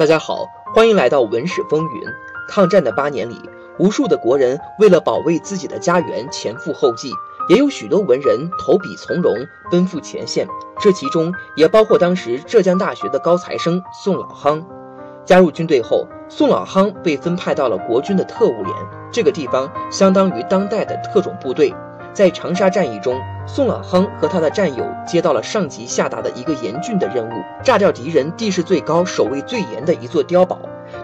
大家好，欢迎来到文史风云。抗战的八年里，无数的国人为了保卫自己的家园前赴后继，也有许多文人投笔从戎，奔赴前线。这其中也包括当时浙江大学的高材生宋老夯。加入军队后，宋老夯被分派到了国军的特务连，这个地方相当于当代的特种部队。在长沙战役中，宋老亨和他的战友接到了上级下达的一个严峻的任务：炸掉敌人地势最高、守卫最严的一座碉堡。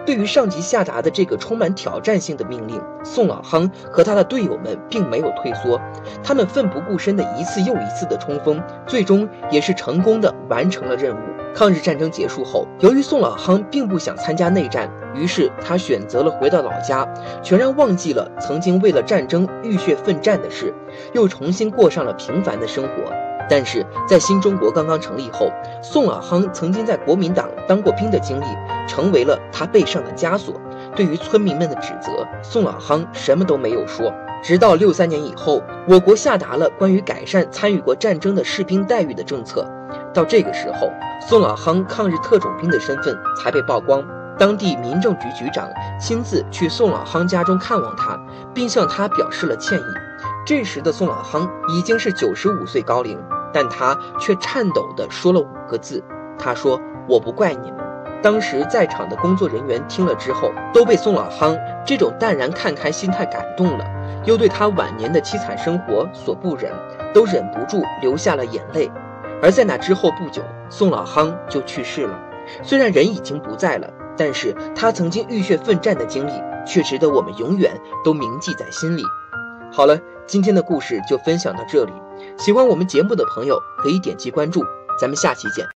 对于上级下达的这个充满挑战性的命令，宋老亨和他的队友们并没有退缩，他们奋不顾身的一次又一次的冲锋，最终也是成功的完成了任务。抗日战争结束后，由于宋老夯并不想参加内战，于是他选择了回到老家，全然忘记了曾经为了战争浴血奋战的事，又重新过上了平凡的生活。但是在新中国刚刚成立后，宋老夯曾经在国民党当过兵的经历，成为了他背上的枷锁。对于村民们的指责，宋老夯什么都没有说。直到六三年以后，我国下达了关于改善参与过战争的士兵待遇的政策。到这个时候，宋老夯抗日特种兵的身份才被曝光。当地民政局局长亲自去宋老夯家中看望他，并向他表示了歉意。这时的宋老夯已经是九十五岁高龄，但他却颤抖地说了五个字：“他说我不怪你们。”当时在场的工作人员听了之后，都被宋老夯这种淡然看开心态感动了，又对他晚年的凄惨生活所不忍，都忍不住流下了眼泪。而在那之后不久，宋老夯就去世了。虽然人已经不在了，但是他曾经浴血奋战的经历却值得我们永远都铭记在心里。好了，今天的故事就分享到这里。喜欢我们节目的朋友可以点击关注，咱们下期见。